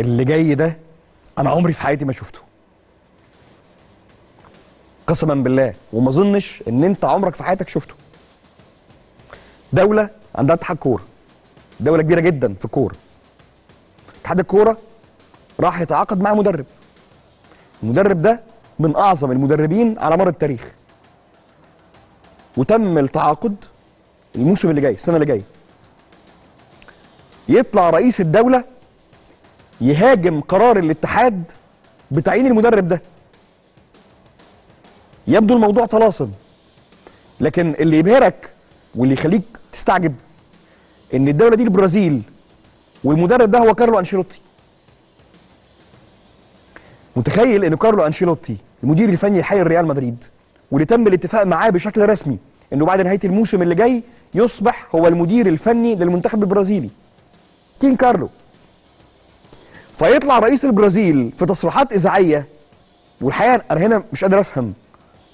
اللي جاي ده أنا عمري في حياتي ما شفته. قسما بالله وما أظنش إن أنت عمرك في حياتك شفته. دولة عندها اتحاد كورة. دولة كبيرة جدا في الكورة. اتحاد الكورة راح يتعاقد مع مدرب. المدرب ده من أعظم المدربين على مر التاريخ. وتم التعاقد الموسم اللي جاي السنة اللي جاية يطلع رئيس الدولة يهاجم قرار الاتحاد بتعيين المدرب ده. يبدو الموضوع طلاسم. لكن اللي يبهرك واللي يخليك تستعجب إن الدولة دي البرازيل والمدرب ده هو كارلو أنشيلوتي. متخيل إن كارلو أنشيلوتي المدير الفني الحالي لريال مدريد واللي تم الاتفاق معاه بشكل رسمي إنه بعد نهاية الموسم اللي جاي يصبح هو المدير الفني للمنتخب البرازيلي؟ كين كارلو. فيطلع رئيس البرازيل في تصريحات إذاعية والحقيقة أنا هنا مش قادر أفهم.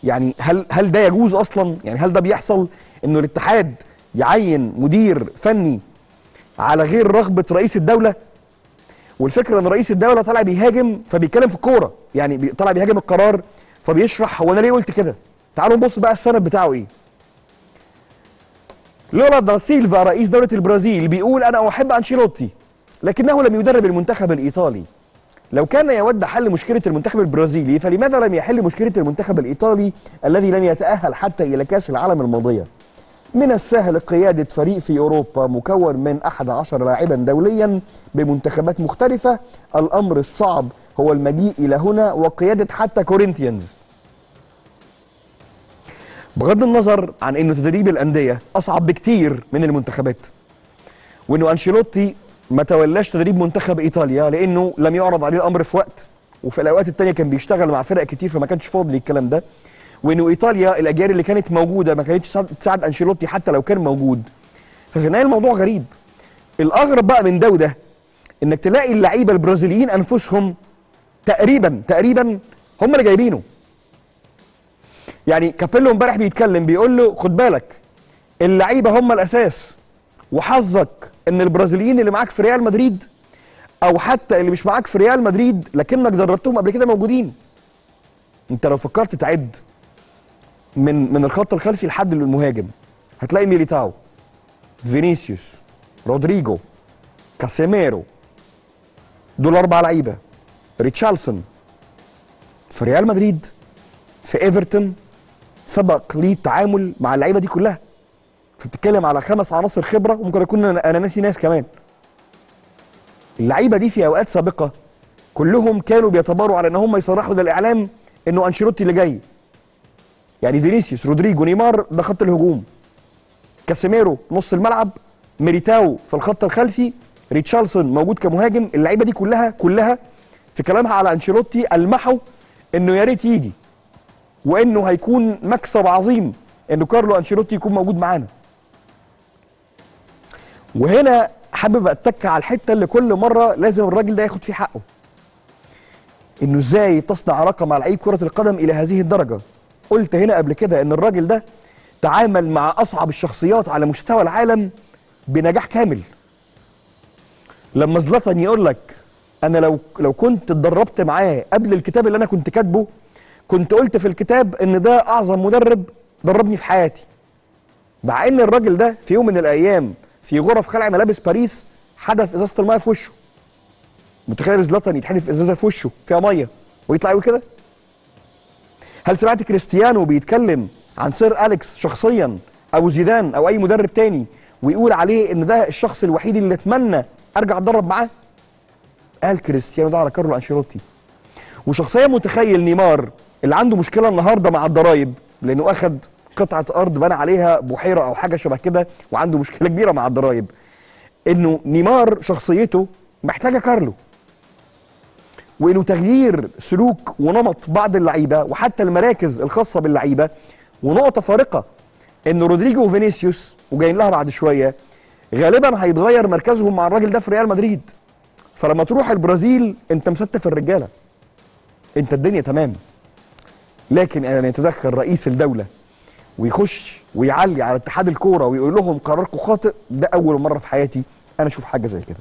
يعني هل هل ده يجوز أصلا؟ يعني هل ده بيحصل؟ إنه الاتحاد يعين مدير فني على غير رغبة رئيس الدولة؟ والفكرة إن رئيس الدولة طالع بيهاجم فبيتكلم في الكورة. يعني طالع بيهاجم القرار فبيشرح هو أنا ليه قلت كده؟ تعالوا نبص بقى السند بتاعه إيه. لولا دا سيلفا رئيس دولة البرازيل بيقول أنا أحب أنشيلوتي. لكنه لم يدرب المنتخب الإيطالي. لو كان يود حل مشكلة المنتخب البرازيلي فلماذا لم يحل مشكلة المنتخب الإيطالي الذي لم يتأهل حتى إلى كأس العالم الماضية؟ من السهل قيادة فريق في أوروبا مكون من 11 لاعبا دوليا بمنتخبات مختلفة. الأمر الصعب هو المجيء إلى هنا وقيادة حتى كورينثيانز. بغض النظر عن إنه تدريب الأندية أصعب بكتير من المنتخبات. وإنه أنشيلوتي ما تولاش تدريب منتخب إيطاليا لأنه لم يعرض عليه الأمر في وقت. وفي الأوقات التانية كان بيشتغل مع فرق كتير فما كانش فاضي للكلام ده. وإنه إيطاليا الأجيال اللي كانت موجودة ما كانتش تساعد- تساعد أنشيلوتي حتى لو كان موجود. ففي النهاية الموضوع غريب. الأغرب بقى من ده وده إنك تلاقي اللعيبة البرازيليين أنفسهم تقريبا تقريبا هم اللي جايبينه. يعني كابيلو امبارح بيتكلم بيقول له خد بالك اللعيبة هم الأساس. وحظك إن البرازيليين اللي معاك في ريال مدريد أو حتى اللي مش معاك في ريال مدريد لكنك دربتهم قبل كده موجودين. أنت لو فكرت تعد من من الخط الخلفي لحد المهاجم هتلاقي ميليتاو فينيسيوس رودريجو كاسيميرو دول أربع لعيبة. ريتشارلسون في ريال مدريد في إيفرتون سبق ليه التعامل مع اللعيبة دي كلها. فبتتكلم على خمس عناصر خبرة وممكن اكون أنا ناسي ناس كمان. اللعيبة دي في أوقات سابقة كلهم كانوا بيتباروا على إن هم يصرحوا للاعلام إنه أنشيلوتي اللي جاي. يعني فينيسيوس رودريجو نيمار ده خط الهجوم. كاسيميرو نص الملعب. ميليتاو في الخط الخلفي. ريتشارلسون موجود كمهاجم. اللعيبة دي كلها كلها في كلامها على أنشيلوتي ألمحوا إنه يا ريت يجي وإنه هيكون مكسب عظيم إن كارلو أنشيلوتي يكون موجود معانا. وهنا حابب أتك على الحتة اللي كل مرة لازم الراجل ده ياخد فيه حقه. إنه إزاي تصنع رقم على لعيب كرة القدم إلى هذه الدرجة. قلت هنا قبل كده إن الراجل ده تعامل مع أصعب الشخصيات على مستوى العالم بنجاح كامل. لما زلطان يقول لك أنا لو لو كنت اتدربت معاه قبل الكتاب اللي أنا كنت كاتبه كنت قلت في الكتاب إن ده أعظم مدرب دربني في حياتي. مع إن الراجل ده في يوم من الأيام في غرف خلع ملابس باريس حدف إزازة الميه في وشه. متخيل زلطان يتحدف إزازة في وشه فيها مية ويطلع يقول كده؟ هل سمعت كريستيانو بيتكلم عن سير أليكس شخصيا أو زيدان أو أي مدرب تاني ويقول عليه إن ده الشخص الوحيد اللي أتمنى أرجع أتدرب معاه؟ قال كريستيانو ده على كارلو أنشيلوتي. وشخصيا متخيل نيمار اللي عنده مشكلة النهارده مع الضرايب لأنه أخد قطعة أرض بنى عليها بحيرة أو حاجة شبه كده وعنده مشكلة كبيرة مع الضرايب إنه نيمار شخصيته محتاجة كارلو. وإنه تغيير سلوك ونمط بعض اللعيبة وحتى المراكز الخاصة باللعيبة ونقطة فارقة ان رودريجو وفينيسيوس وجايين لها بعد شوية غالبا هيتغير مركزهم مع الراجل ده في ريال مدريد. فلما تروح البرازيل أنت مستف الرجالة. أنت الدنيا تمام. لكن ان يتدخل رئيس الدولة ويخش ويعلي على اتحاد الكورة ويقول لهم قراركم خاطئ ده أول مرة في حياتي أنا أشوف حاجة زي كده.